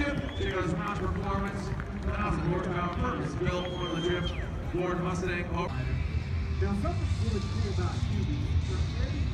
Out his Ron's performance. 1,000 horsepower, purpose-built Formula Drift Ford Mustang. Now, really cool about Hubie.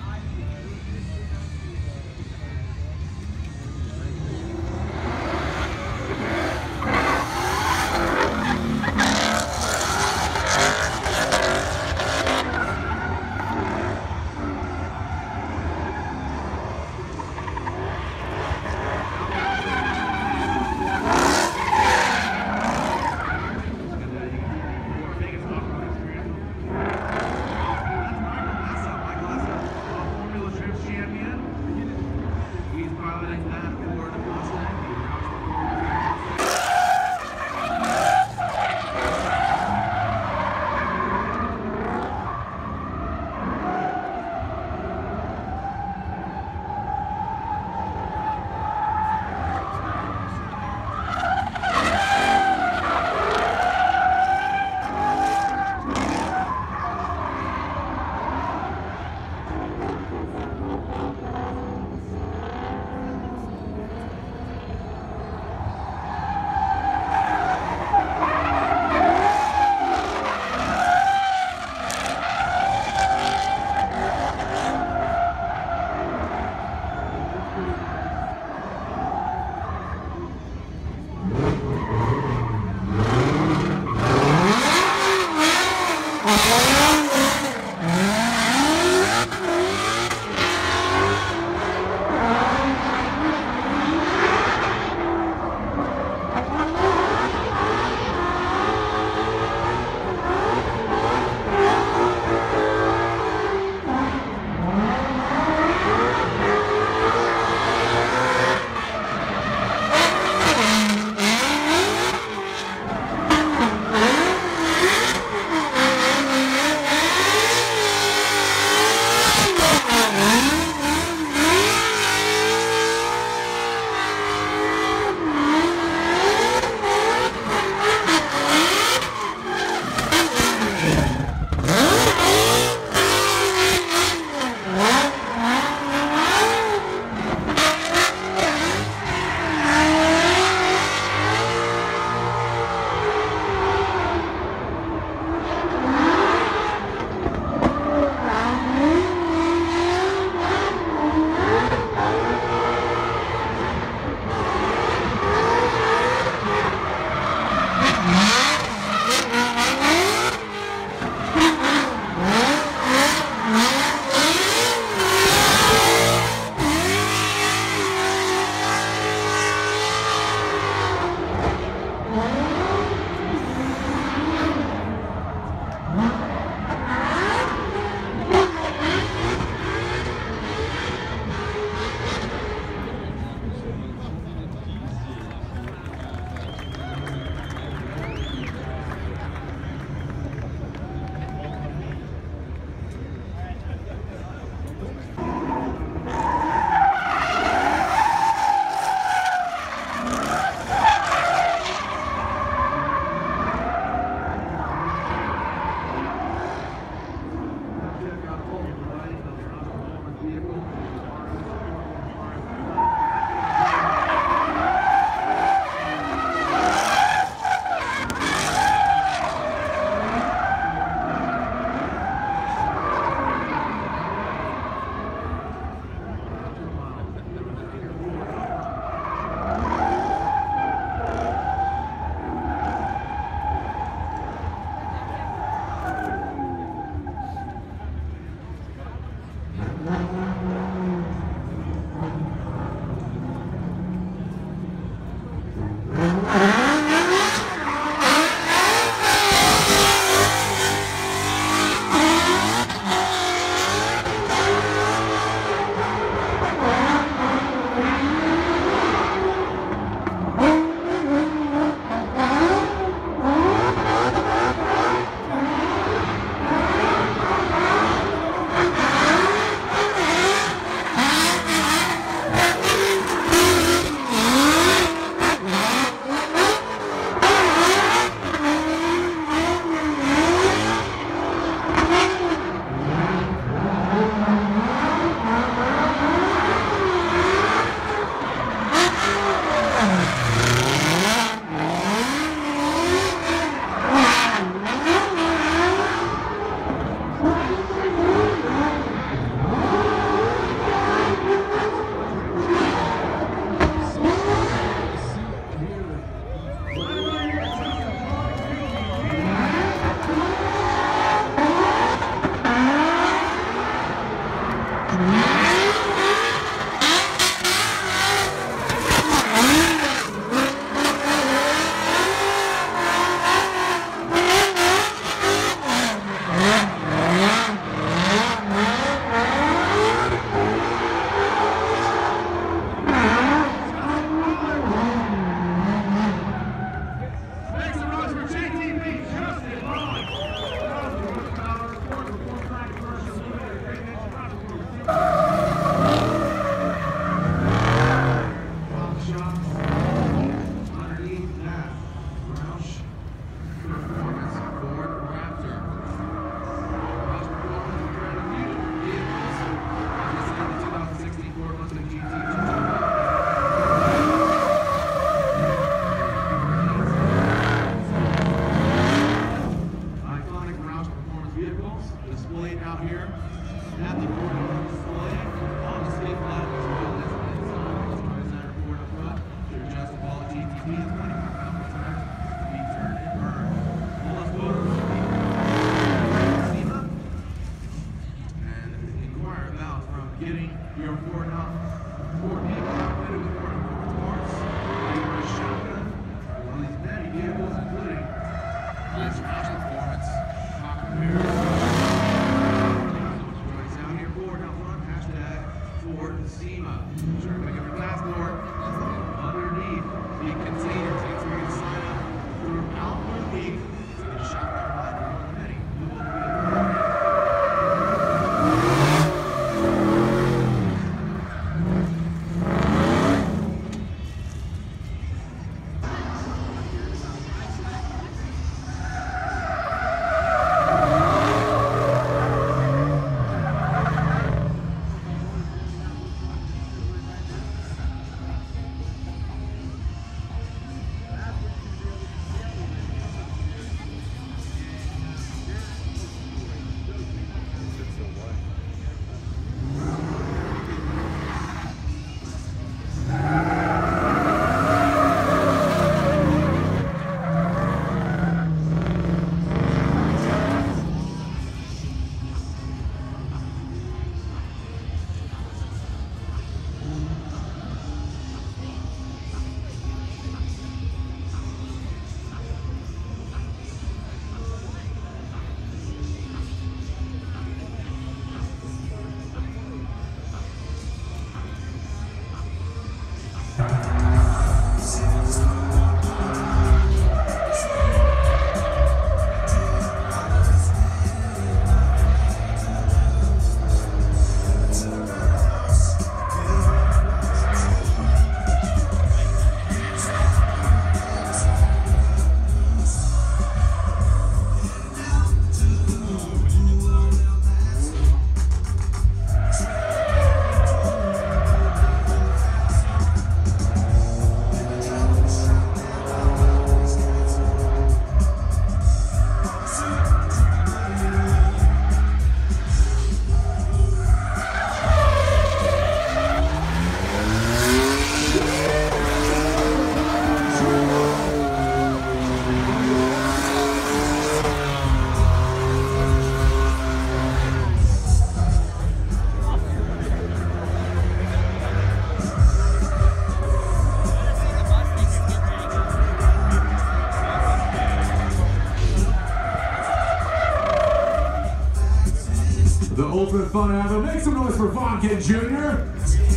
Bit of fun it. Make some noise for Vaughn Gittin Jr.,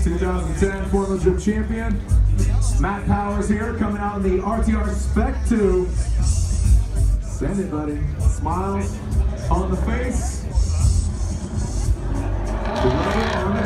2010 Formula Gym champion. Matt Powers here, coming out in the RTR Spec 2. Send it, buddy. Smiles on the face. It on the